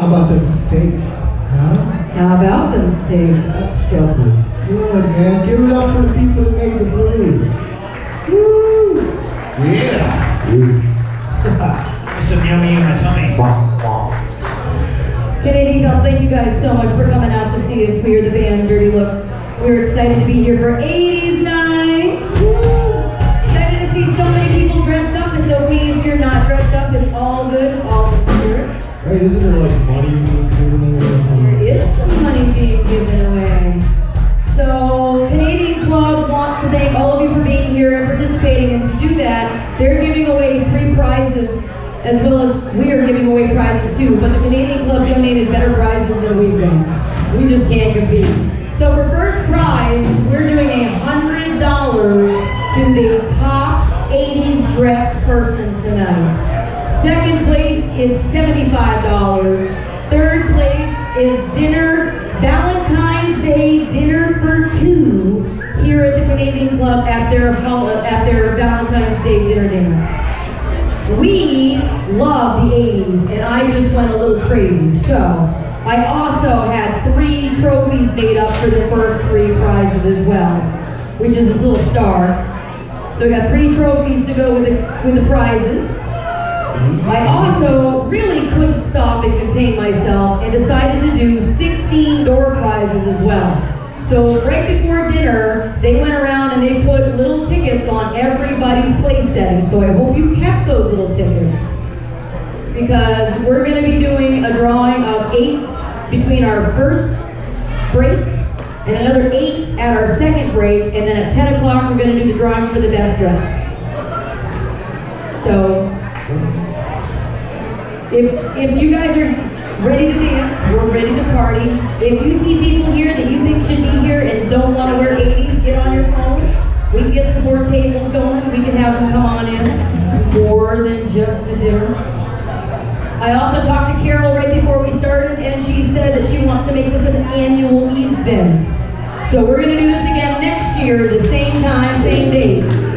How about them steaks? Huh? How about them steaks? That stuff was good, man. Give it up for the people that made the food. Woo! Yeah. Some yummy in my tummy. Canadian Club, thank you guys so much for coming out to see us. We are the band Dirty Looks. We're excited to be here for 80s night. Woo! Excited to see so many people dressed up. It's okay if you're not dressed up. It's all good. It's all in spirit. Right, isn't there like money being given away? There is some money being given away. So Canadian Club wants to thank all of you for being here and participating. And to do that, they're giving away three prizes, as well as we are giving away prizes too. But the Canadian Club donated better prizes than we've been. We just can't compete. So for first prize, we're doing a hundred dollars to the top 80s dressed person tonight. Second place is $75. Third place is dinner, Valentine's Day dinner for two here at the Canadian Club at their at their Valentine's Day dinner dance. We love the 80s, and I just went a little crazy. So I also had three trophies made up for the first three prizes as well, which is this little star. So we got three trophies to go with the with the prizes. I also really couldn't stop and contain myself and decided to do 16 door prizes as well. So right before dinner, they went around and they put little tickets on everybody's place setting. So I hope you kept those little tickets. Because we're going to be doing a drawing of eight between our first break and another eight at our second break. And then at 10 o'clock, we're going to do the drawing for the best dress. So if, if you guys are ready to dance, we're ready to party. If you see people here that you think should be here and don't want to wear 80s, get on your phones. We can get some more tables going. We can have them come on in. It's more than just the dinner. I also talked to Carol right before we started, and she said that she wants to make this an annual event. So we're going to do this again next year, the same time, same date.